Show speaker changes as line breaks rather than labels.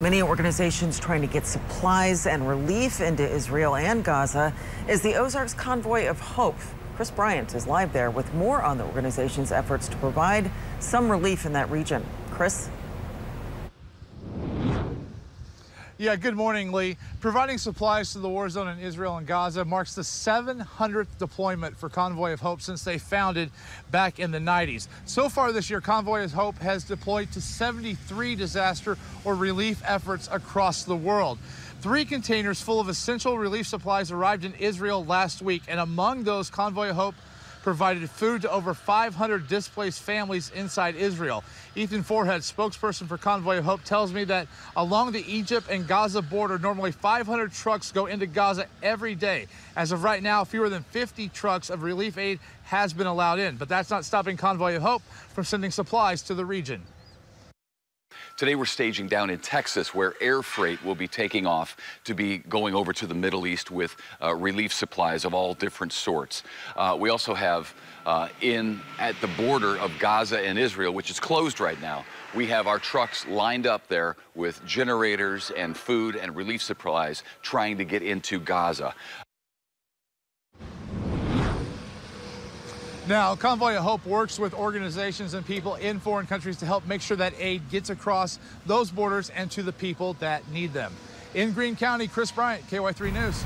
Many organizations trying to get supplies and relief into Israel and Gaza is the Ozarks Convoy of Hope. Chris Bryant is live there with more on the organization's efforts to provide some relief in that region. Chris?
Yeah, good morning, Lee. Providing supplies to the war zone in Israel and Gaza marks the 700th deployment for Convoy of Hope since they founded back in the 90s. So far this year, Convoy of Hope has deployed to 73 disaster or relief efforts across the world. Three containers full of essential relief supplies arrived in Israel last week, and among those, Convoy of Hope provided food to over 500 displaced families inside Israel. Ethan Forhetz, spokesperson for Convoy of Hope, tells me that along the Egypt and Gaza border, normally 500 trucks go into Gaza every day. As of right now, fewer than 50 trucks of relief aid has been allowed in, but that's not stopping Convoy of Hope from sending supplies to the region.
Today we're staging down in Texas where air freight will be taking off to be going over to the Middle East with uh, relief supplies of all different sorts. Uh, we also have uh, in at the border of Gaza and Israel, which is closed right now, we have our trucks lined up there with generators and food and relief supplies trying to get into Gaza.
Now, Convoy of Hope works with organizations and people in foreign countries to help make sure that aid gets across those borders and to the people that need them. In Greene County, Chris Bryant, KY3 News.